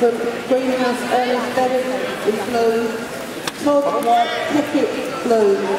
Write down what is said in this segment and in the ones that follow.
the greenhouse anesthetic is blue, top white ticket blue.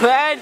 Bad